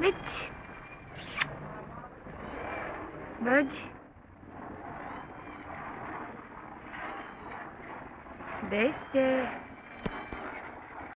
Bitch! Dodge. Deste.